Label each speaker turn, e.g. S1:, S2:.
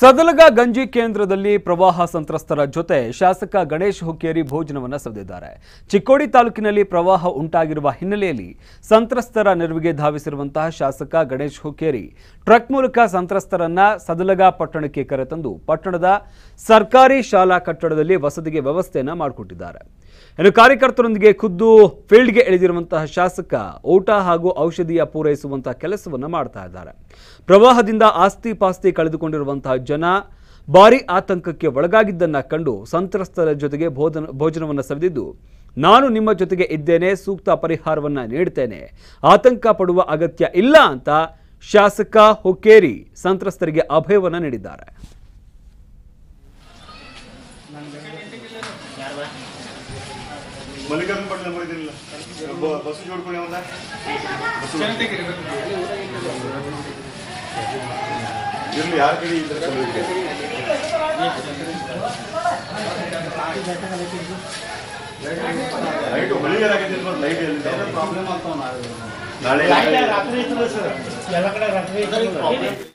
S1: ಸದಲಗ ಗಂಜಿ ಕೇಂದ್ರದಲ್ಲಿ ಪ್ರವಾಹ ಸಂತ್ರಸ್ತರ ಜೊತೆ ಶಾಸಕ ಗಣೇಶ್ ಹುಕ್ಕೇರಿ ಭೋಜನವನ್ನು ಸವಿದಿದ್ದಾರೆ. ಚಿಕ್ಕೋಡಿ ತಾಲೂಕಿನಲ್ಲಿ ಪ್ರವಾಹ ಉಂಟಾಗಿರುವ ಹಿನ್ನೆಲೆಯಲ್ಲಿ ಸಂತ್ರಸ್ತರ ನೆರವಿಗೆ ಧಾವಿಸಿರುವಂತಹ ಶಾಸಕ ಗಣೇಶ್ ಹುಕ್ಕೇರಿ ಟ್ರಕ್ ಮೂಲಕ ಸಂತ್ರಸ್ತರನ್ನ ಸದಲಗ ಪಟ್ಟಣಕ್ಕೆ ಕರೆತಂದು ಪಟ್ಟಣದ ಸರ್ಕಾರಿ ಶಾಲಾ ಕಟ್ಟಡದಲ್ಲಿ ವಸತಿಗೆ ವ್ಯವಸ್ಥೆಯನ್ನು ಮಾಡಿಕೊಟ್ಟಿದ್ದಾರೆ. ಇನ್ನು ಕಾರ್ಯಕರ್ತರೊಂದಿಗೆ ಖುದ್ದು ಫೀಲ್ಡ್ಗೆ ಇಳಿದಿರುವಂತಹ ಶಾಸಕ ಊಟ ಹಾಗೂ ಔಷಧಿಯ ಪೂರೈಸುವಂತಹ ಕೆಲಸವನ್ನ ಮಾಡ್ತಾ ಇದ್ದಾರೆ. ಪ್ರವಾಹದಿಂದ ಆಸ್ತಿ ಪಾಸ್ತಿ ಕಳೆದುಕೊಂಡಿರುವಂತಹ ಜನ ಭಾರಿ ಆತಂಕಕ್ಕೆ ಒಳಗಾಗಿದ್ದನ್ನ ಕಂಡು ಸಂತ್ರಸ್ತರ ಜೊತೆಗೆ ಭೋಜನ ಭೋಜನವನ್ನು ಸವಿದಿದ್ದು, ನಾನು ನಿಮ್ಮ ಜೊತೆಗೆ ಇದ್ದೇನೆ, ಸೂಕ್ತ ಪರಿಹಾರವನ್ನ ನೀಡ್ತೇನೆ, ಆತಂಕ ಪಡುವ ಅಗತ್ಯ ಇಲ್ಲ ಅಂತ ಶಾಸಕ ಹುಕ್ಕೇರಿ ಸಂತ್ರಸ್ತರಿಗೆ ಅಭಯವನ್ನು ನೀಡಿದ್ದಾರೆ.
S2: ಮಲ್ಲಿಕಾರ್ಜುನ ಪಾಟೀಲ್ ನಂಬರ್ ಇದೆಯಲ್ಲ ಬ- ಬಸ್ಸು ಜೋಡ್ಕೊಳ್ಳಿ ಅವಂದ ಇರ್ಲಿ ಯಾರ ಕಡೆ ಇದ್ರೆ ಚಲೋ ಇದೆ. ಲೈಟ್ ಹೊಳಿಗೆ ಆಗೈತೆ ಮತ್ತೆ ಲೈಟ್ ಎಲ್ಲಿ
S3: ಪ್ರಾಬ್ಲಮ್ ಆಗ್ತಾವ ನಾಳೆ
S2: ನಾಳೆ
S3: ರಾತ್ರಿ ಇತ್ತು ಸರ್ ಎಲ್ಲ ಕಡೆ ರಾತ್ರಿ ಇತ್ತು